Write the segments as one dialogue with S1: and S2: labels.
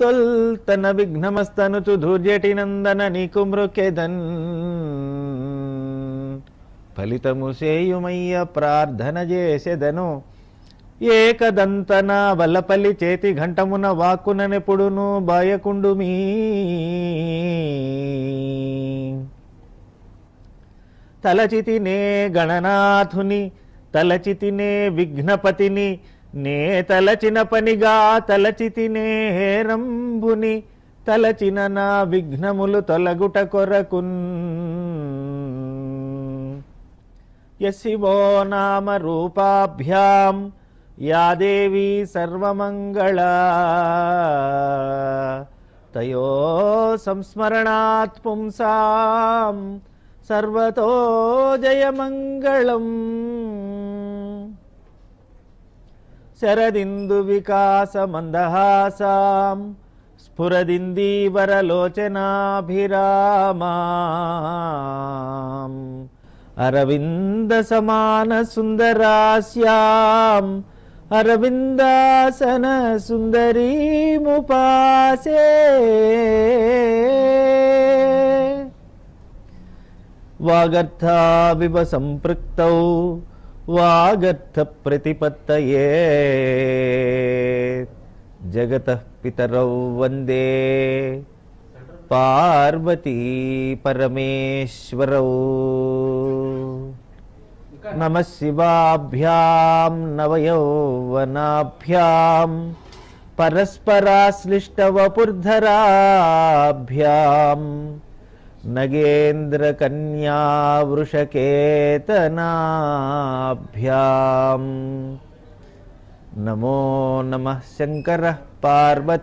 S1: తొల్తన విఘ్నమస్తనుచు ధూర్యటి నందన నీకు మృకెదన్. ఫలితము సేయుమయ్య ప్రార్థన చేసెదను. ఏకదంతన వల్లపల్లి చేతి ఘంటమున వాక్కుననెప్పుడును బాయకుండు మీ. తలచితినే గణనాథుని తలచితినే విఘ్నపతిని నే తలచిన పనిగా తలచితినే హేరంబుని తలచిన నా విఘ్నములు తొలగుట కొరకున్. యశివో నామ రూపాభ్యాం యాదేవి సర్వమంగళ. తయో సంస్మరణాత్ పుంసాం సర్వతో జయమంగళం. శరదిందు వికాస మందహాసాం స్ఫురదిందీవరలోచనాభిరామాం అరవింద సమాన సుందరాస్యాం అరవిందాసన సుందరీముపాసే వాగర్థావివ సంపృక్తౌ वागर्थप्रतिपत्तये। जगतः पितरौ वन्दे। पार्वती परमेश्वरौ नमः शिवाभ्यां नवयौवनाभ्यां। परस्पराश्लिष्टवपुर्धराभ्याम्। పరస్పరాశ్లిష్టవపుర్ధరాభ్యాం నగేంద్రకన్యా వృషకేతనాభ్యాం నమో నమ శంకర పార్వతీభ్యాం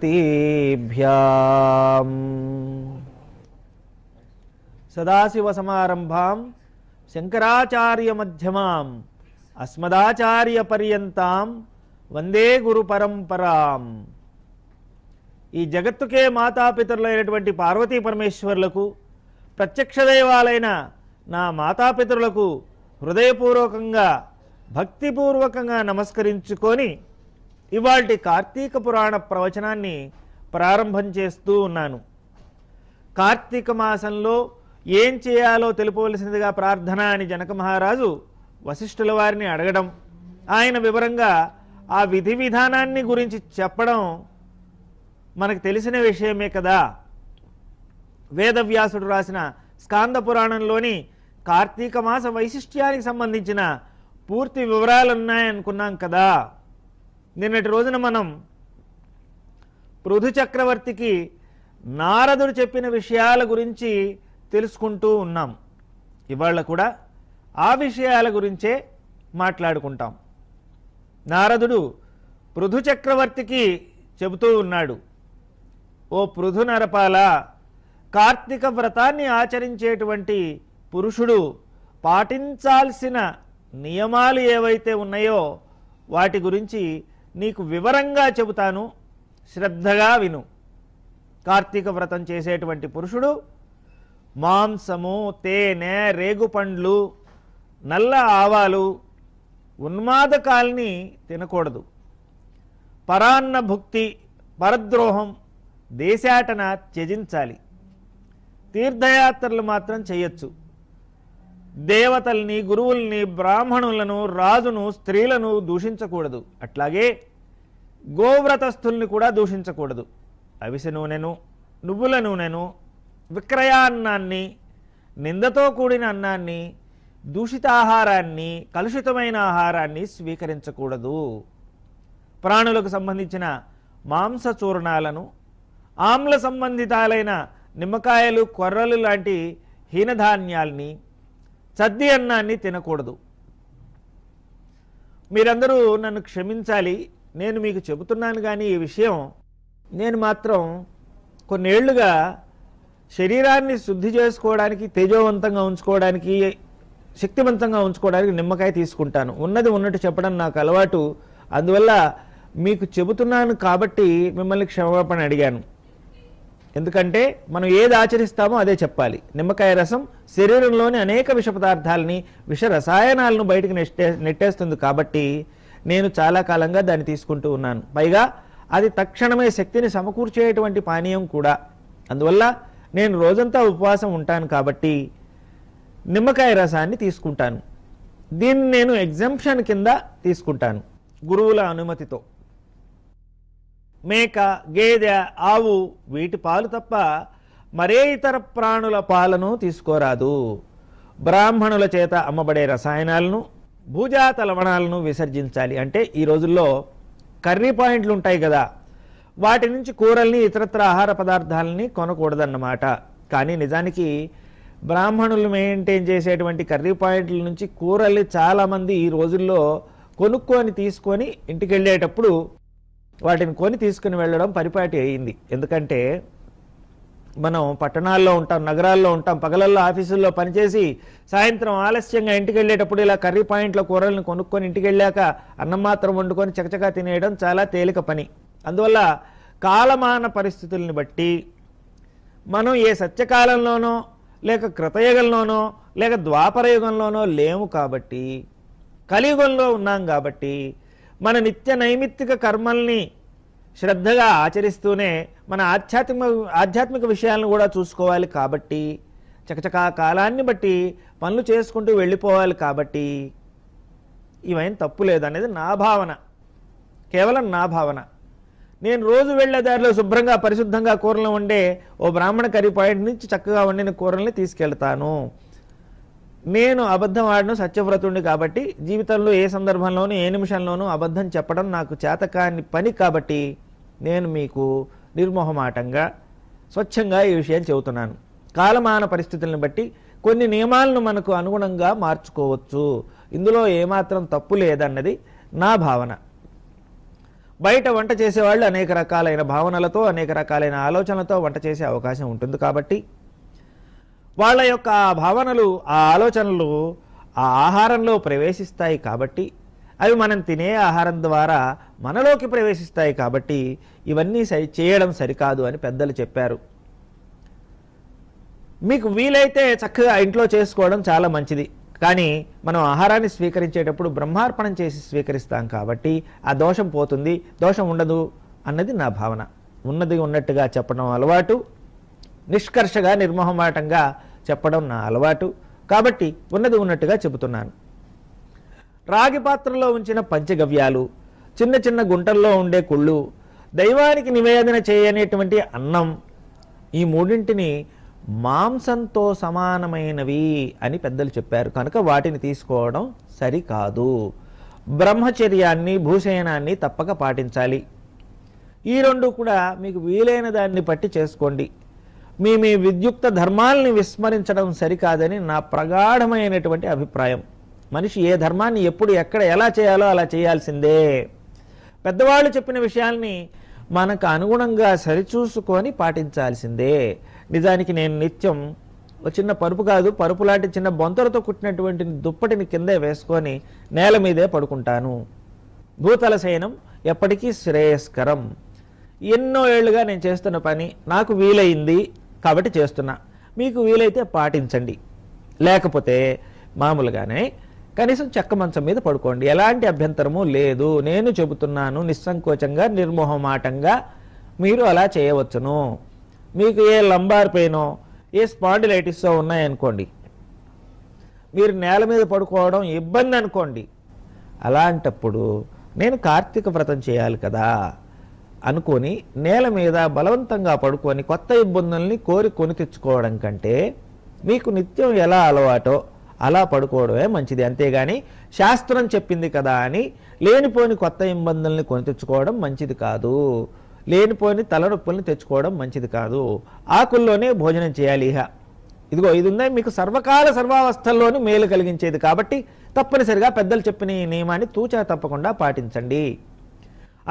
S1: సదాశివసమారంభాం శంకరాచార్యమధ్యమాం అస్మదాచార్యపర్యంతాం వందే గురు పరంపరాం ఈ జగత్తుకే మాతాపితరులైనటువంటి పార్వతీ పరమేశ్వరులకు ప్రత్యక్ష దైవాలైన నా మాతాపితరులకు హృదయపూర్వకంగా భక్తిపూర్వకంగా నమస్కరించుకొని ఇవాల్టి కార్తీక పురాణ ప్రవచనాన్ని ప్రారంభం చేస్తూ ఉన్నాను. కార్తీక మాసంలో ఏం చేయాలో తెలుపవలసినదిగా ప్రార్థన అని జనక మహారాజు వశిష్ఠుల వారిని అడగడం ఆయన వివరంగా ఆ విధి విధానాన్ని గురించి చెప్పడం మనకు తెలిసిన విషయమే కదా. వేదవ్యాసుడు రాసిన స్కాంద పురాణంలోని కార్తీక మాస వైశిష్ట్యానికి సంబంధించిన పూర్తి వివరాలున్నాయనుకున్నాం కదా. నిన్నటి రోజున మనం పృథు చక్రవర్తికి నారదుడు చెప్పిన విషయాల గురించి తెలుసుకుంటూ ఉన్నాం. ఇవాళ కూడా ఆ విషయాల గురించే మాట్లాడుకుంటాం. నారదుడు పృథు చక్రవర్తికి చెబుతూ ఉన్నాడు ఓ పృథు నరపాల కార్తీక వ్రతాన్ని ఆచరించేటువంటి పురుషుడు పాటించాల్సిన నియమాలు ఏవైతే ఉన్నాయో వాటి గురించి నీకు వివరంగా చెబుతాను. శ్రద్ధగా విను. కార్తీక వ్రతం చేసేటువంటి పురుషుడు మాంసము తేనె రేగుపండ్లు నల్ల ఆవాలు ఉన్మాదకాల్ని తినకూడదు. పరాన్న భుక్తి పరద్రోహం దేశాటన త్యజించాలి. తీర్థయాత్రలు మాత్రం చేయొచ్చు. దేవతల్ని గురువుల్ని బ్రాహ్మణులను రాజును స్త్రీలను దూషించకూడదు. అట్లాగే గోవ్రతస్థుల్ని కూడా దూషించకూడదు. అవిసె నూనెను నువ్వుల నూనెను విక్రయాన్నాన్ని నిందతో కూడిన అన్నాన్ని దూషితాహారాన్ని కలుషితమైన ఆహారాన్ని స్వీకరించకూడదు. ప్రాణులకు సంబంధించిన మాంస చూర్ణాలను ఆమ్ల సంబంధితాలైన నిమ్మకాయలు కొర్రలు లాంటి హీనధాన్యాల్ని చద్ది అన్నాన్ని తినకూడదు. మీరందరూ నన్ను క్షమించాలి. నేను మీకు చెబుతున్నాను కానీ ఈ విషయం నేను మాత్రం కొన్నేళ్ళుగా శరీరాన్ని శుద్ధి చేసుకోవడానికి తేజోవంతంగా ఉంచుకోవడానికి శక్తివంతంగా ఉంచుకోవడానికి నిమ్మకాయ తీసుకుంటాను. ఉన్నది ఉన్నట్టు చెప్పడం నాకు అలవాటు. అందువల్ల మీకు చెబుతున్నాను కాబట్టి మిమ్మల్ని క్షమాపణ అడిగాను. ఎందుకంటే మనం ఏది ఆచరిస్తామో అదే చెప్పాలి. నిమ్మకాయ రసం శరీరంలోని అనేక విష పదార్థాలని విష రసాయనాలను బయటకు నెట్టే నెట్టేస్తుంది కాబట్టి నేను చాలా కాలంగా దాన్ని తీసుకుంటూ ఉన్నాను. పైగా అది తక్షణమే శక్తిని సమకూర్చేటువంటి పానీయం కూడా. అందువల్ల నేను రోజంతా ఉపవాసం ఉంటాను కాబట్టి నిమ్మకాయ రసాన్ని తీసుకుంటాను. దీన్ని నేను ఎగ్జంప్షన్ కింద తీసుకుంటాను. గురువుల అనుమతితో. మేక గేదె ఆవు వీటి పాలు తప్ప మరే ఇతర ప్రాణుల పాలను తీసుకోరాదు. బ్రాహ్మణుల చేత అమ్మబడే రసాయనాలను భూజాత లవణాలను విసర్జించాలి. అంటే ఈ రోజుల్లో కర్రీ పాయింట్లు ఉంటాయి కదా వాటి నుంచి కూరల్ని ఇతరత్ర ఆహార పదార్థాలని కొనకూడదన్నమాట. కానీ నిజానికి బ్రాహ్మణులు మెయింటైన్ చేసేటువంటి కర్రీ పాయింట్ల నుంచి కూరల్ని చాలామంది ఈ రోజుల్లో కొనుక్కొని తీసుకొని ఇంటికి వెళ్ళేటప్పుడు వాటిని కొని తీసుకుని వెళ్ళడం పరిపాటి అయింది. ఎందుకంటే మనం పట్టణాల్లో ఉంటాం నగరాల్లో ఉంటాం పగలల్లో ఆఫీసుల్లో పనిచేసి సాయంత్రం ఆలస్యంగా ఇంటికి వెళ్ళేటప్పుడు ఇలా కర్రీ పాయింట్ల కూరలను కొనుక్కొని ఇంటికి వెళ్ళాక అన్నం మాత్రం వండుకొని చకచకా తినేయడం చాలా తేలిక పని. అందువల్ల కాలమాన పరిస్థితుల్ని బట్టి మనం ఏ సత్యకాలంలోనో లేక కృతయుగంలోనో లేక ద్వాపరయుగంలోనో లేము కాబట్టి కలియుగంలో ఉన్నాం కాబట్టి మన నిత్య నైమిత్తిక కర్మల్ని శ్రద్ధగా ఆచరిస్తూనే మన ఆధ్యాత్మిక ఆధ్యాత్మిక విషయాలను కూడా చూసుకోవాలి కాబట్టి చకచకా కాలాన్ని బట్టి పనులు చేసుకుంటూ వెళ్ళిపోవాలి కాబట్టి ఇవేం తప్పు లేదనేది నా భావన. కేవలం నా భావన. నేను రోజు వెళ్ళే దారిలో శుభ్రంగా పరిశుద్ధంగా కూరలు వండే ఓ బ్రాహ్మణ కర్రీ పాయింట్ నుంచి చక్కగా వండిన కూరల్ని తీసుకెళ్తాను. నేను అబద్ధం ఆడను సత్యవ్రతుడిని కాబట్టి జీవితంలో ఏ సందర్భంలోనూ ఏ నిమిషంలోనూ అబద్ధం చెప్పడం నాకు చేతకాని పని కాబట్టి నేను మీకు నిర్మోహమాటంగా స్వచ్ఛంగా ఈ విషయాలు చెబుతున్నాను. కాలమాన పరిస్థితులను బట్టి కొన్ని నియమాలను మనకు అనుగుణంగా మార్చుకోవచ్చు. ఇందులో ఏమాత్రం తప్పు లేదన్నది నా భావన. బయట వంట చేసేవాళ్ళు అనేక రకాలైన భావనలతో అనేక రకాలైన ఆలోచనలతో వంట చేసే అవకాశం ఉంటుంది కాబట్టి వాళ్ళ యొక్క ఆ భావనలు ఆ ఆలోచనలు ఆ ఆహారంలో ప్రవేశిస్తాయి కాబట్టి అవి మనం తినే ఆహారం ద్వారా మనలోకి ప్రవేశిస్తాయి కాబట్టి ఇవన్నీ సరి చేయడం సరికాదు అని పెద్దలు చెప్పారు. మీకు వీలైతే చక్కగా ఇంట్లో చేసుకోవడం చాలా మంచిది. కానీ మనం ఆహారాన్ని స్వీకరించేటప్పుడు బ్రహ్మార్పణం చేసి స్వీకరిస్తాం కాబట్టి ఆ దోషం పోతుంది దోషం ఉండదు అన్నది నా భావన. ఉన్నది ఉన్నట్టుగా చెప్పడం అలవాటు. నిష్కర్షగా నిర్మోహమాటంగా చెప్పడం నా అలవాటు. కాబట్టి ఉన్నది ఉన్నట్టుగా చెబుతున్నాను. రాగి పాత్రలో ఉంచిన పంచగవ్యాలు చిన్న చిన్న గుంటల్లో ఉండే కుళ్ళు దైవానికి నివేదన చేయనేటువంటి అన్నం ఈ మూడింటిని మాంసంతో సమానమైనవి అని పెద్దలు చెప్పారు. కనుక వాటిని తీసుకోవడం సరికాదు. బ్రహ్మచర్యాన్ని భూషయనాన్ని తప్పక పాటించాలి. ఈ రెండు కూడా మీకు వీలైన దాన్ని బట్టి చేసుకోండి. మీ మీ విద్యుక్త ధర్మాల్ని విస్మరించడం సరికాదని నా ప్రగాఢమైనటువంటి అభిప్రాయం. మనిషి ఏ ధర్మాన్ని ఎప్పుడు ఎక్కడ ఎలా చేయాలో అలా చేయాల్సిందే. పెద్దవాళ్ళు చెప్పిన విషయాల్ని మనకు అనుగుణంగా సరిచూసుకొని పాటించాల్సిందే. నిజానికి నేను నిత్యం చిన్న పరుపు కాదు పరుపు లాంటి చిన్న బొంతలతో కుట్టినటువంటి దుప్పటిని కిందే వేసుకొని నేల మీదే పడుకుంటాను. భూతల శయనం ఎప్పటికీ శ్రేయస్కరం. ఎన్నో ఏళ్ళుగా నేను చేస్తున్న పని నాకు వీలైంది కాబట్టి చేస్తున్నా. మీకు వీలైతే పాటించండి. లేకపోతే మామూలుగానే కనీసం చెక్క మంచం మీద పడుకోండి. ఎలాంటి అభ్యంతరము లేదు. నేను చెబుతున్నాను నిస్సంకోచంగా నిర్మోహమాటంగా మీరు అలా చేయవచ్చును. మీకు ఏ లంబార్ పెయినో ఏ స్పాండిలైటిసో ఉన్నాయనుకోండి. మీరు నేల మీద పడుకోవడం ఇబ్బంది అనుకోండి అలాంటప్పుడు నేను కార్తీక వ్రతం చేయాలి కదా. అనుకొని నేల మీద బలవంతంగా పడుకొని కొత్త ఇబ్బందుల్ని కోరి కొని తెచ్చుకోవడం కంటే మీకు నిత్యం ఎలా అలవాటో అలా పడుకోవడమే మంచిది. అంతేగాని శాస్త్రం చెప్పింది కదా అని లేనిపోని కొత్త ఇబ్బందుల్ని కొని తెచ్చుకోవడం మంచిది కాదు. లేనిపోని తలనొప్పుల్ని తెచ్చుకోవడం మంచిది కాదు. ఆకుల్లోనే భోజనం చేయాలి ఇహ. ఇదిగో ఇది ఉందా మీకు సర్వకాల సర్వావస్థల్లోనూ మేలు కలిగించేది కాబట్టి తప్పనిసరిగా పెద్దలు చెప్పిన ఈ నియమాన్ని తూచా తప్పకుండా పాటించండి.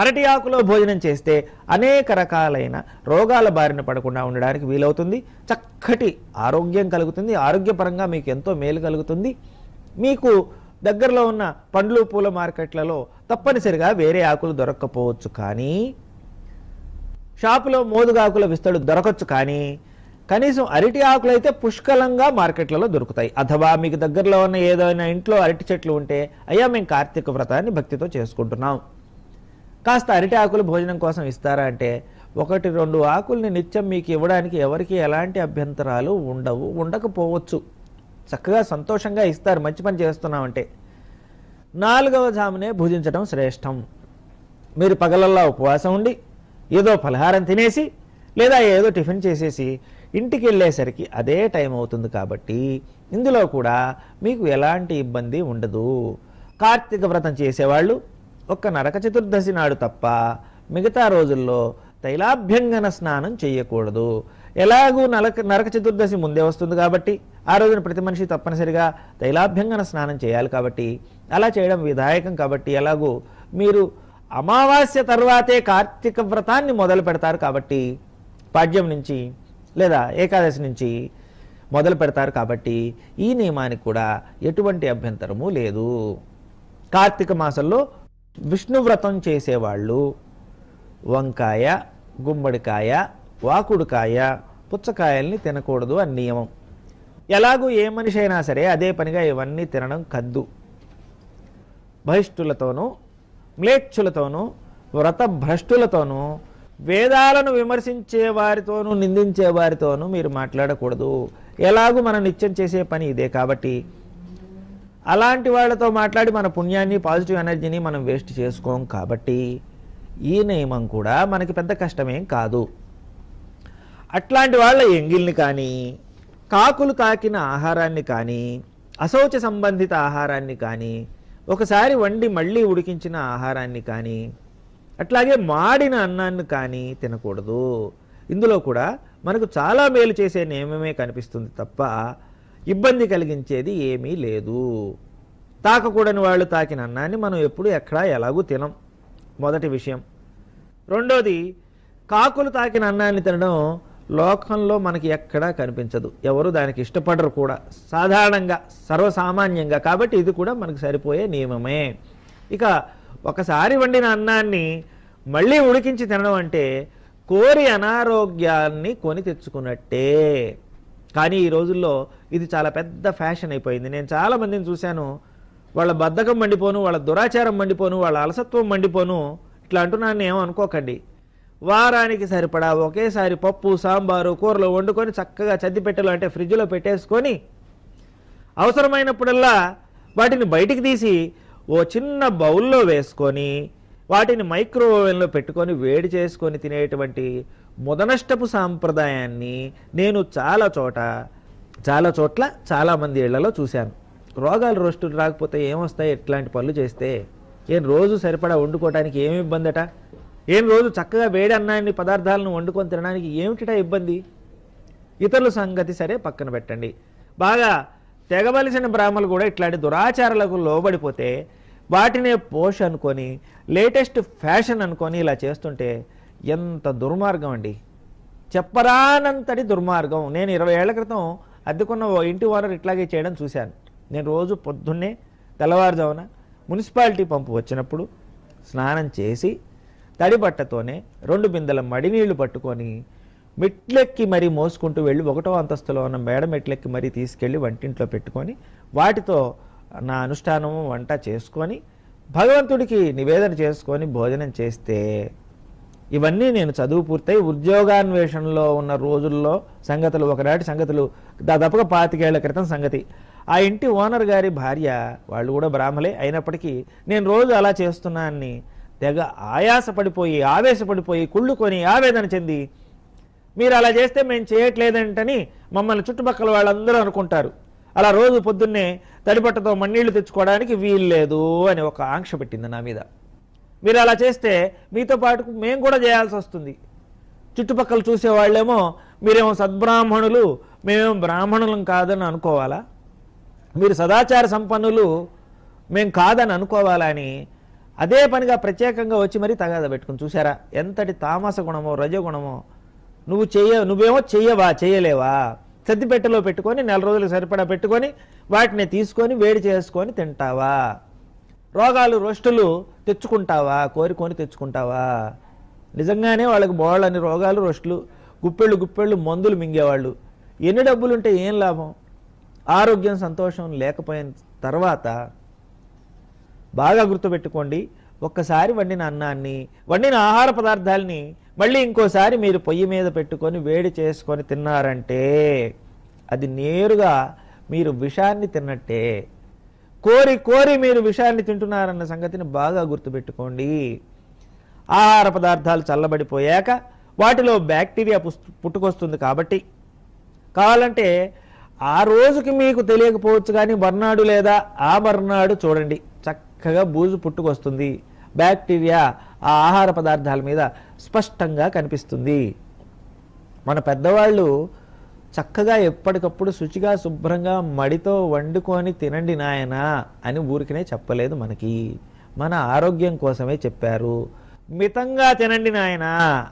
S1: అరటి ఆకులో భోజనం చేస్తే అనేక రకాలైన రోగాల బారిన పడకుండా ఉండడానికి వీలవుతుంది. చక్కటి ఆరోగ్యం కలుగుతుంది. ఆరోగ్యపరంగా మీకు ఎంతో మేలు కలుగుతుంది. మీకు దగ్గరలో ఉన్న పండ్లు పూల మార్కెట్లలో తప్పనిసరిగా వేరే ఆకులు దొరక్కపోవచ్చు కానీ షాపులో మోదుగాకుల విస్తడు దొరకచ్చు కానీ కనీసం అరటి ఆకులు అయితే పుష్కలంగా మార్కెట్లలో దొరుకుతాయి. అథవా మీకు దగ్గరలో ఉన్న ఏదైనా ఇంట్లో అరటి చెట్లు ఉంటే అయ్యా మేము కార్తీక వ్రతాన్ని భక్తితో చేసుకుంటున్నాం. కాస్త అరటి ఆకులు భోజనం కోసం ఇస్తారా అంటే ఒకటి రెండు ఆకుల్ని నిత్యం మీకు ఇవ్వడానికి ఎవరికి ఎలాంటి అభ్యంతరాలు ఉండవు ఉండకపోవచ్చు. చక్కగా సంతోషంగా ఇస్తారు మంచి పని చేస్తున్నామంటే. నాలుగవ జామునే భుజించడం శ్రేష్టం. మీరు పగలల్లా ఉపవాసం ఉండి ఏదో ఫలహారం తినేసి లేదా ఏదో టిఫిన్ చేసేసి ఇంటికి వెళ్ళేసరికి అదే టైం అవుతుంది కాబట్టి ఇందులో కూడా మీకు ఎలాంటి ఇబ్బంది ఉండదు. కార్తీక వ్రతం చేసేవాళ్ళు ఒక్క నరక చతుర్దశి నాడు తప్ప మిగతా రోజుల్లో తైలాభ్యంగన స్నానం చేయకూడదు ఎలాగూ నరక నరక చతుర్దశి ముందే వస్తుంది కాబట్టి ఆ రోజున ప్రతి మనిషి తప్పనిసరిగా తైలాభ్యంగన స్నానం చేయాలి కాబట్టి అలా చేయడం విధాయకం కాబట్టి ఎలాగూ మీరు అమావాస్య తర్వాతే కార్తీక వ్రతాన్ని మొదలు పెడతారు కాబట్టి పాడ్యం నుంచి లేదా ఏకాదశి నుంచి మొదలు పెడతారు కాబట్టి ఈ నియమానికి కూడా ఎటువంటి అభ్యంతరము లేదు. కార్తీక మాసంలో విష్ణు వ్రతం చేసేవాళ్ళు వంకాయ గుమ్మడికాయ వాకుడుకాయ పుచ్చకాయల్ని తినకూడదు అని నియమం. ఎలాగూ ఏ మనిషి అయినా సరే అదే పనిగా ఇవన్నీ తినడం కద్దు. బహిష్ఠులతోనూ మ్లేచ్ఛులతోనూ వ్రత భ్రష్టులతోనూ వేదాలను విమర్శించే వారితోనూ నిందించే వారితోనూ మీరు మాట్లాడకూడదు. ఎలాగూ మనం నిత్యం చేసే పని ఇదే కాబట్టి అలాంటి వాళ్ళతో మాట్లాడి మన పుణ్యాన్ని పాజిటివ్ ఎనర్జీని మనం వేస్ట్ చేసుకోం కాబట్టి ఈ నియమం కూడా మనకి పెద్ద కష్టమేం కాదు. అట్లాంటి వాళ్ళ ఎంగిల్ని కానీ కాకులు తాకిన ఆహారాన్ని కానీ అశౌచ సంబంధిత ఆహారాన్ని కానీ ఒకసారి వండి మళ్ళీ ఉడికించిన ఆహారాన్ని కానీ అట్లాగే మాడిన అన్నాన్ని కానీ తినకూడదు. ఇందులో కూడా మనకు చాలా మేలు చేసే నియమమే కనిపిస్తుంది తప్ప ఇబ్బంది కలిగించేది ఏమీ లేదు. తాకకూడని వాళ్ళు తాకిన అన్నాన్ని మనం ఎప్పుడు ఎక్కడా ఎలాగూ తినం. మొదటి విషయం. రెండోది కాకులు తాకిన అన్నాన్ని తినడం లోకంలో మనకి ఎక్కడా కనిపించదు. ఎవరు దానికి ఇష్టపడరు కూడా. సాధారణంగా సర్వసామాన్యంగా. కాబట్టి ఇది కూడా మనకు సరిపోయే నియమమే. ఇక ఒకసారి వండిన అన్నాన్ని మళ్ళీ ఉడికించి తినడం అంటే కోరి అనారోగ్యాన్ని కొని తెచ్చుకున్నట్టే. కానీ ఈ రోజుల్లో ఇది చాలా పెద్ద ఫ్యాషన్ అయిపోయింది. నేను చాలా మందిని చూశాను. వాళ్ళ బద్ధకం మండిపోను వాళ్ళ దురాచారం మండిపోను వాళ్ళ అలసత్వం మండిపోను. ఇట్లా అంటున్నాను ఏమో అనుకోకండి. వారానికి సరిపడా ఒకేసారి పప్పు సాంబారు కూరలు వండుకొని చక్కగా చద్దిపెట్టెలు అంటే ఫ్రిడ్జ్లో పెట్టేసుకొని అవసరమైనప్పుడల్లా వాటిని బయటికి తీసి ఓ చిన్న బౌల్లో వేసుకొని వాటిని మైక్రోవేవ్లో పెట్టుకొని వేడి చేసుకొని తినేటువంటి ముదనష్టపు సాంప్రదాయాన్ని నేను చాలా చోట చాలా చోట్ల చాలామంది ఇళ్ళలో చూశాను. రోగాలు రోస్టులు రాకపోతే ఏమొస్తాయి? ఇట్లాంటి పనులు చేస్తే? ఏం రోజు సరిపడా వండుకోవడానికి ఏమి ఇబ్బందట? ఏం రోజు చక్కగా వేడి అన్నాన్ని పదార్థాలను వండుకొని తినడానికి ఏమిటా ఇబ్బంది? ఇతరుల సంగతి సరే పక్కన పెట్టండి. బాగా తెగవలసిన బ్రాహ్మలు కూడా ఇట్లాంటి దురాచారాలకు లోబడిపోతే వాటినే పోష్ అనుకొని లేటెస్ట్ ఫ్యాషన్ అనుకొని ఇలా చేస్తుంటే ఎంత దుర్మార్గం అండి. చెప్పరానంతటి దుర్మార్గం. నేను ఇరవై ఏళ్ళ క్రితం అద్దెకున్న ఓ ఇంటి ఓనర్ ఇట్లాగే చేయడం చూశాను. నేను రోజు పొద్దున్నే తెల్లవారుజామున మున్సిపాలిటీ పంపు వచ్చినప్పుడు స్నానం చేసి తడి బట్టతోనే రెండు బిందెల మడినీళ్ళు పట్టుకొని మెట్లెక్కి మరీ మోసుకుంటూ వెళ్ళి ఒకటో అంతస్తులో ఉన్న మేడ మెట్లెక్కి మరీ తీసుకెళ్ళి వంటింట్లో పెట్టుకొని వాటితో నా అనుష్ఠానము వంట చేసుకొని భగవంతుడికి నివేదన చేసుకొని భోజనం చేస్తే ఇవన్నీ నేను చదువు పూర్తయి ఉద్యోగాన్వేషణలో ఉన్న రోజుల్లో సంగతులు ఒకనాటి సంగతులు దాదాపుగా పాతికేళ్ళ క్రితం సంగతి. ఆ ఇంటి ఓనర్ గారి భార్య వాళ్ళు కూడా బ్రాహ్మలే అయినప్పటికీ నేను రోజు అలా చేస్తున్నానని తెగ ఆయాసపడిపోయి ఆవేశపడిపోయి కుళ్ళుకొని ఆవేదన చెంది మీరు అలా చేస్తే మేము చేయట్లేదంటని మమ్మల్ని చుట్టుపక్కల వాళ్ళందరూ అనుకుంటారు. అలా రోజు పొద్దున్నే తడిపట్టతో మన్నీళ్ళు తెచ్చుకోవడానికి వీల్లేదు అని ఒక ఆంక్ష పెట్టింది నా మీద. మీరు అలా చేస్తే మీతో పాటు మేము కూడా చేయాల్సి వస్తుంది. చుట్టుపక్కల చూసేవాళ్ళేమో మీరేమో సద్బ్రాహ్మణులు మేమేమో బ్రాహ్మణులం కాదని అనుకోవాలా? మీరు సదాచార సంపన్నులు మేం కాదని అనుకోవాలని అదే పనిగా ప్రత్యేకంగా వచ్చి మరీ తగాద పెట్టుకుని చూసారా ఎంతటి తామస గుణమో రజగుణమో నువ్వు చెయ్య నువ్వేమో చెయ్యవా చేయలేవా సద్దిపెట్టెలో పెట్టుకొని నెల రోజులు సరిపడా పెట్టుకొని వాటిని తీసుకొని వేడి చేసుకొని తింటావా? రోగాలు రొస్టులు తెచ్చుకుంటావా? కోరుకొని తెచ్చుకుంటావా? నిజంగానే వాళ్ళకి బోళ్ళని రోగాలు రొస్టులు గుప్పెళ్ళు గుప్పెళ్ళు మందులు మింగేవాళ్ళు. ఎన్ని డబ్బులుంటే ఏం లాభం? ఆరోగ్యం సంతోషం లేకపోయిన తర్వాత బాగా గుర్తుపెట్టుకోండి. ఒక్కసారి వండిన అన్నాన్ని వండిన ఆహార పదార్థాలని మళ్ళీ ఇంకోసారి మీరు పొయ్యి మీద పెట్టుకొని వేడి చేసుకొని తిన్నారంటే అది నేరుగా మీరు విషాన్ని తిన్నట్టే. కోరి కోరి మీరు విషాన్ని తింటున్నారన్న సంగతిని బాగా గుర్తుపెట్టుకోండి. ఆహార పదార్థాలు చల్లబడిపోయాక వాటిలో బ్యాక్టీరియా పుస్- పుట్టుకొస్తుంది కాబట్టి. కావాలంటే ఆ రోజుకి మీకు తెలియకపోవచ్చు కానీ మర్నాడు లేదా ఆ మర్నాడు చూడండి. చక్కగా బూజు పుట్టుకొస్తుంది. బ్యాక్టీరియా ఆ ఆహార పదార్థాల మీద స్పష్టంగా కనిపిస్తుంది. మన పెద్దవాళ్ళు చక్కగా ఎప్పటికప్పుడు శుచిగా శుభ్రంగా మడితో వండుకొని తినండి నాయన అని ఊరికనే చెప్పలేదు మనకి. మన ఆరోగ్యం కోసమే చెప్పారు. మితంగా తినండి నాయన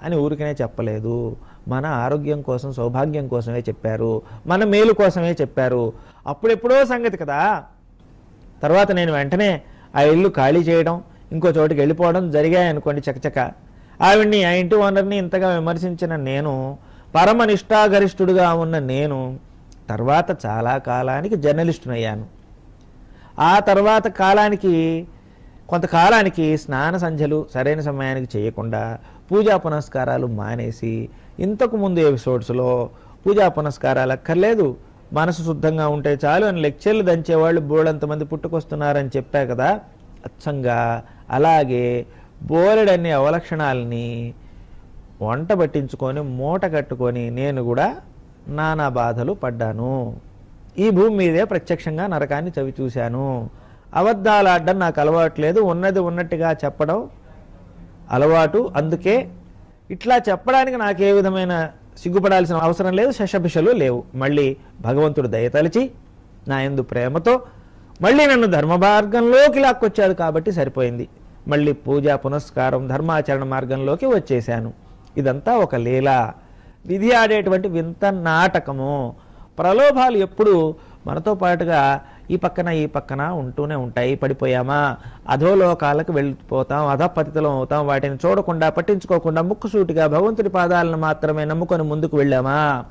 S1: అని ఊరికనే చెప్పలేదు. మన ఆరోగ్యం కోసం సౌభాగ్యం కోసమే చెప్పారు. మన మేలు కోసమే చెప్పారు. అప్పుడెప్పుడో సంగతి కదా. తర్వాత నేను వెంటనే ఆ ఇల్లు ఖాళీ చేయడం ఇంకో చోటికి వెళ్ళిపోవడం జరిగాయనుకోండి చకచక. ఆవిడ్ని ఆ ఇంటి ఓనర్ని ఇంతగా విమర్శించిన నేను పరమ నిష్ఠాగరిష్ఠుడుగా ఉన్న నేను తర్వాత చాలా కాలానికి జర్నలిస్టునయ్యాను. ఆ తర్వాత కాలానికి కొంతకాలానికి స్నాన సంధ్యలు సరైన సమయానికి చేయకుండా పూజా పునస్కారాలు మానేసి ఇంతకు ముందు ఎపిసోడ్స్లో పూజా పునస్కారాలు అక్కర్లేదు మనసు శుద్ధంగా ఉంటే చాలు అని లెక్చర్లు దంచేవాళ్ళు బోళ్ళంతమంది పుట్టుకొస్తున్నారని చెప్పా కదా. అచ్చంగా అలాగే బోలెడన్ని అవలక్షణాలని వంట పట్టించుకొని మూట కట్టుకొని నేను కూడా నానా బాధలు పడ్డాను. ఈ భూమి మీదే ప్రత్యక్షంగా నరకాన్ని చవి చూశాను. అబద్ధాలు ఆడడం నాకు అలవాట్లేదు. ఉన్నది ఉన్నట్టుగా చెప్పడం అలవాటు. అందుకే ఇట్లా చెప్పడానికి నాకు ఏ విధమైన సిగ్గుపడాల్సిన అవసరం లేదు. శశభిషలు లేవు. మళ్ళీ భగవంతుడు దయతలిచి నా ఎందు ప్రేమతో మళ్ళీ నన్ను ధర్మ మార్గంలోకి లాక్కొచ్చాడు కాబట్టి సరిపోయింది. మళ్ళీ పూజా పునస్కారం ధర్మాచరణ మార్గంలోకి వచ్చేశాను. ఇదంతా ఒక లీల. విధి ఆడేటువంటి వింత నాటకము. ప్రలోభాలు ఎప్పుడు మనతో పాటుగా ఈ పక్కన ఈ పక్కన ఉంటూనే ఉంటాయి. పడిపోయామా? అధోలోకాలకు వెళ్ళిపోతాం అధపతితలం అవుతాం. వాటిని చూడకుండా పట్టించుకోకుండా ముక్కుసూటిగా భగవంతుడి పాదాలను మాత్రమే నమ్ముకొని ముందుకు వెళ్ళామా?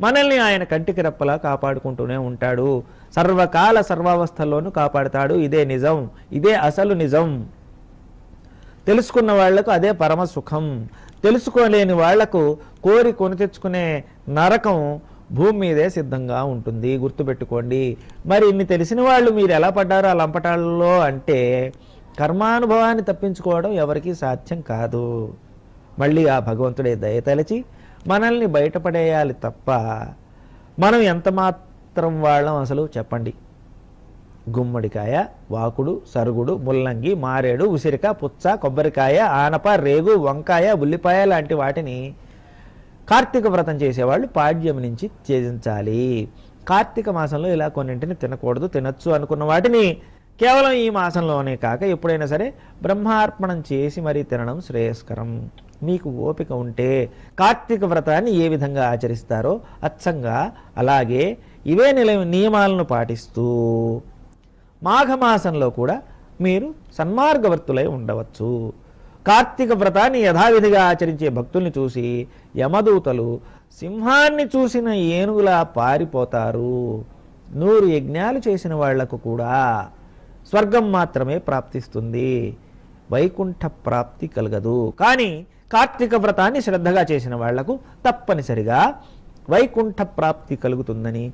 S1: మనల్ని ఆయన కంటికి రెప్పలా కాపాడుకుంటూనే ఉంటాడు. సర్వకాల సర్వావస్థల్లోనూ కాపాడుతాడు. ఇదే నిజం. ఇదే అసలు నిజం. తెలుసుకున్న వాళ్ళకు అదే పరమ సుఖం. తెలుసుకోలేని వాళ్ళకు కోరి కొని తెచ్చుకునే నరకం భూమి మీదే సిద్ధంగా ఉంటుంది. గుర్తుపెట్టుకోండి. మరి ఇన్ని తెలిసిన వాళ్ళు మీరు ఎలా పడ్డారో ఆ లంపటాలలో అంటే కర్మానుభవాన్ని తప్పించుకోవడం ఎవరికీ సాధ్యం కాదు. మళ్ళీ ఆ భగవంతుడే దయతలచి మనల్ని బయటపడేయాలి తప్ప మనం ఎంత మాత్రం వాళ్ళం అసలు చెప్పండి. గుమ్మడికాయ వాకుడు సరుగుడు ముల్లంగి మారేడు ఉసిరిక పుచ్చ కొబ్బరికాయ ఆనప రేగు వంకాయ ఉల్లిపాయ లాంటి వాటిని కార్తీక వ్రతం చేసేవాళ్ళు పాడ్యం నుంచి త్యజించాలి. కార్తీక మాసంలో ఇలా కొన్నింటిని తినకూడదు తినొచ్చు అనుకున్న వాటిని కేవలం ఈ మాసంలోనే కాక ఎప్పుడైనా సరే బ్రహ్మార్పణం చేసి మరీ తినడం శ్రేయస్కరం. మీకు ఓపిక ఉంటే కార్తీక వ్రతాన్ని ఏ విధంగా ఆచరిస్తారో అచ్చంగా అలాగే ఇవే నిల నియమాలను పాటిస్తూ మాఘమాసంలో కూడా మీరు సన్మార్గవర్తులై ఉండవచ్చు. కార్తీక వ్రతాన్ని యథావిధిగా ఆచరించే భక్తుల్ని చూసి యమదూతలు సింహాన్ని చూసిన ఏనుగులా పారిపోతారు. నూరు యజ్ఞాలు చేసిన వాళ్ళకు కూడా స్వర్గం మాత్రమే ప్రాప్తిస్తుంది. వైకుంఠ ప్రాప్తి కలగదు. కానీ కార్తీక వ్రతాన్ని శ్రద్ధగా చేసిన వాళ్ళకు తప్పనిసరిగా వైకుంఠ ప్రాప్తి కలుగుతుందని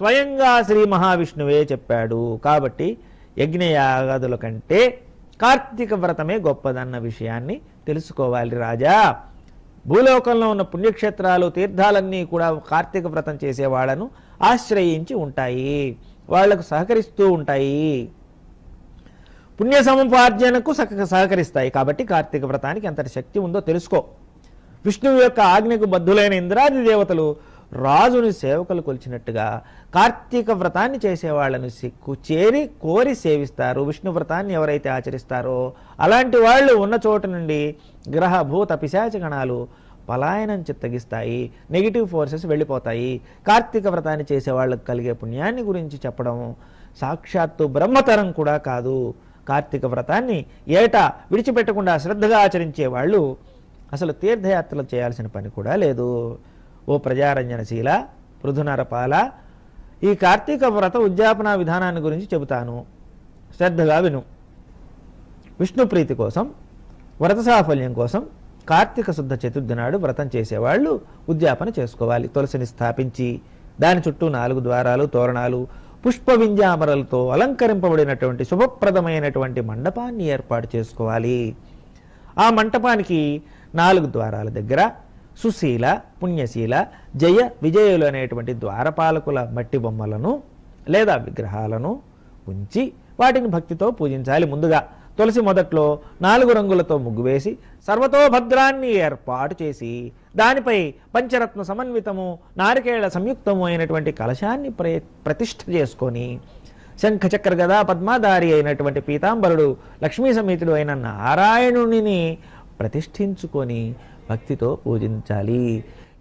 S1: స్వయంగా శ్రీ మహావిష్ణువే చెప్పాడు. కాబట్టి యజ్ఞయాగాదుల కంటే కార్తీక వ్రతమే గొప్పదన్న విషయాన్ని తెలుసుకోవాలి రాజా. భూలోకంలో ఉన్న పుణ్యక్షేత్రాలు తీర్థాలన్నీ కూడా కార్తీక వ్రతం చేసే వాళ్ళను ఆశ్రయించి ఉంటాయి. వాళ్ళకు సహకరిస్తూ ఉంటాయి. పుణ్య సముపార్జనకు సహ- సహకరిస్తాయి. కాబట్టి కార్తీక వ్రతానికి ఎంతటి శక్తి ఉందో తెలుసుకో. విష్ణువు యొక్క ఆజ్ఞకు బద్ధులైన ఇంద్రాది దేవతలు రాజుని సేవకులు కొలిచినట్టుగా కార్తీక వ్రతాన్ని చేసేవాళ్ళను సిక్కు చేరి కోరి సేవిస్తారు. విష్ణు వ్రతాన్ని ఎవరైతే ఆచరిస్తారో అలాంటి వాళ్ళు ఉన్న చోటు నుండి గ్రహ భూత పిశాచ గణాలు పలాయనం చిత్తగిస్తాయి. నెగిటివ్ ఫోర్సెస్ వెళ్ళిపోతాయి. కార్తీక వ్రతాన్ని చేసే వాళ్ళకు కలిగే పుణ్యాన్ని గురించి చెప్పడం సాక్షాత్తు బ్రహ్మతరం కూడా కాదు. కార్తీక వ్రతాన్ని ఏటా విడిచిపెట్టకుండా శ్రద్ధగా ఆచరించే వాళ్ళు అసలు తీర్థయాత్రలు చేయాల్సిన పని కూడా లేదు. ఓ ప్రజారంజనశీల పృథునరపాల ఈ కార్తీక వ్రత ఉద్యాపన విధానాన్ని గురించి చెబుతాను. శ్రద్ధగా విను. విష్ణు ప్రీతి కోసం వ్రత సాఫల్యం కోసం కార్తీక శుద్ధ చతుర్థి నాడు వ్రతం చేసేవాళ్ళు ఉద్యాపన చేసుకోవాలి. తులసిని స్థాపించి దాని చుట్టూ నాలుగు ద్వారాలు తోరణాలు పుష్ప వింజామరలతో అలంకరింపబడినటువంటి శుభప్రదమైనటువంటి మండపాన్ని ఏర్పాటు చేసుకోవాలి. ఆ మంటపానికి నాలుగు ద్వారాల దగ్గర సుశీల పుణ్యశీల జయ విజయులు అనేటువంటి ద్వారపాలకుల మట్టి బొమ్మలను లేదా విగ్రహాలను ఉంచి వాటిని భక్తితో పూజించాలి. ముందుగా తులసి మొదట్లో నాలుగు రంగులతో ముగ్గు వేసి సర్వతోభద్రాన్ని ఏర్పాటు చేసి దానిపై పంచరత్న సమన్వితము నారికేళ సంయుక్తము అయినటువంటి కలశాన్ని ప్రతిష్ఠ చేసుకొని శంఖచక్ర గదా పద్మాధారి అయినటువంటి పీతాంబరుడు లక్ష్మీ సమేతుడు అయిన నారాయణునిని ప్రతిష్ఠించుకొని భక్తితో పూజించాలి.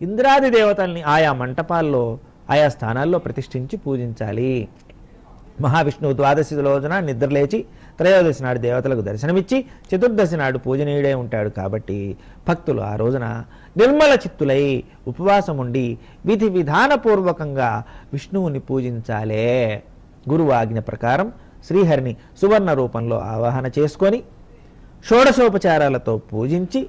S1: ఇంద్రాది దేవతల్ని ఆయా మంటపాల్లో ఆయా స్థానాల్లో ప్రతిష్ఠించి పూజించాలి. మహావిష్ణువు ద్వాదశి రోజున నిద్రలేచి త్రయోదశి నాడు దేవతలకు దర్శనమిచ్చి చతుర్దశి నాడు పూజనీయుడే ఉంటాడు కాబట్టి భక్తులు ఆ రోజున నిర్మల చిత్తులై ఉపవాసం ఉండి విధి విధానపూర్వకంగా విష్ణువుని పూజించాలే. గురువు ఆజ్ఞ ప్రకారం శ్రీహరిని సువర్ణ రూపంలో ఆవాహన చేసుకొని షోడశోపచారాలతో పూజించి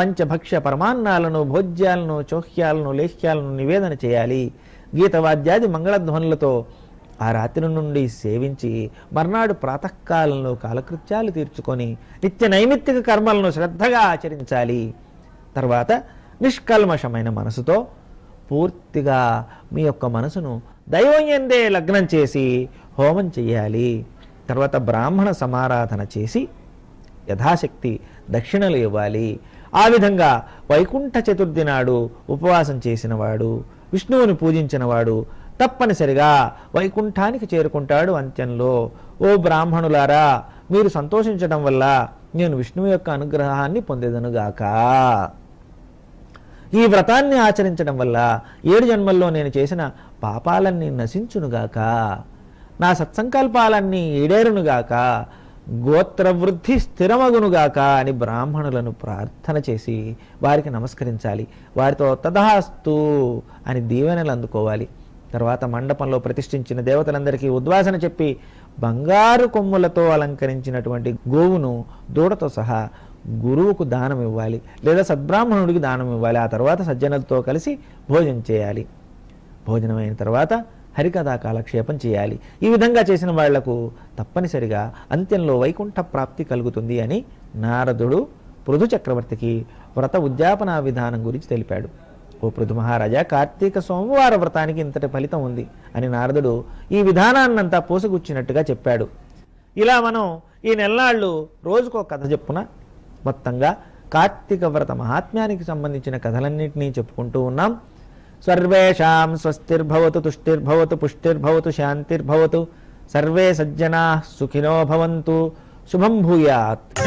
S1: పంచభక్ష్య పరమాన్నాలను భోజ్యాలను చౌహ్యాలను లేహ్యాలను నివేదన చేయాలి. గీతవాద్యాది మంగళధ్వనులతో ఆ రాత్రి నుండి సేవించి మర్నాడు ప్రాతకాలంలో కాలకృత్యాలు తీర్చుకొని నిత్య నైమిత్తిక కర్మలను శ్రద్ధగా ఆచరించాలి. తర్వాత నిష్కల్మషమైన మనసుతో పూర్తిగా మీ యొక్క మనసును దైవం ఎందే లగ్నం చేసి హోమం చేయాలి తర్వాత బ్రాహ్మణ సమారాధన చేసి యథాశక్తి దక్షిణలు ఇవ్వాలి. ఆ విధంగా వైకుంఠ చతుర్థి నాడు ఉపవాసం చేసినవాడు విష్ణువుని పూజించినవాడు తప్పనిసరిగా వైకుంఠానికి చేరుకుంటాడు అంత్యంలో. ఓ బ్రాహ్మణులారా మీరు సంతోషించడం వల్ల నేను విష్ణువు యొక్క అనుగ్రహాన్ని పొందేదనుగాక ఈ వ్రతాన్ని ఆచరించడం వల్ల ఏడు జన్మల్లో నేను చేసిన పాపాలన్నీ నశించునుగాక నా సత్సంకల్పాలన్నీ ఏడేరునుగాక గోత్రవృద్ధి స్థిరమగునుగాక అని బ్రాహ్మణులను ప్రార్థన చేసి వారికి నమస్కరించాలి. వారితో తదాస్తు అని దీవెనలు అందుకోవాలి. తర్వాత మండపంలో ప్రతిష్ఠించిన దేవతలందరికీ ఉద్వాసన చెప్పి బంగారు కొమ్ములతో అలంకరించినటువంటి గోవును దూడతో సహా గురువుకు దానం ఇవ్వాలి. లేదా సద్బ్రాహ్మణుడికి దానం ఇవ్వాలి. ఆ తర్వాత సజ్జనులతో కలిసి భోజనం చేయాలి. భోజనం అయిన తర్వాత హరికథా కాలక్షేపం చేయాలి. ఈ విధంగా చేసిన వాళ్ళకు తప్పనిసరిగా అంత్యంలో వైకుంఠ ప్రాప్తి కలుగుతుంది అని నారదుడు పృథు చక్రవర్తికి వ్రత ఉద్యాపన విధానం గురించి తెలిపాడు. ఓ పృథు మహారాజా కార్తీక సోమవార వ్రతానికి ఇంతటి ఫలితం ఉంది అని నారదుడు ఈ విధానాన్నంతా పోసుగుచ్చినట్టుగా చెప్పాడు. ఇలా మనం ఈ నెలనాళ్ళు రోజుకో కథ చెప్పున మొత్తంగా కార్తీక వ్రత మహాత్మ్యానికి సంబంధించిన కథలన్నింటినీ చెప్పుకుంటూ ఉన్నాం. सर्वेषाम् स्वस्तिर्भवतु तुष्टिर्भवतु पुष्टिर्भवतु शान्तिर्भवतु सर्वे सज्जनाः सुखिनो भवन्तु। शुभम् भूयात्।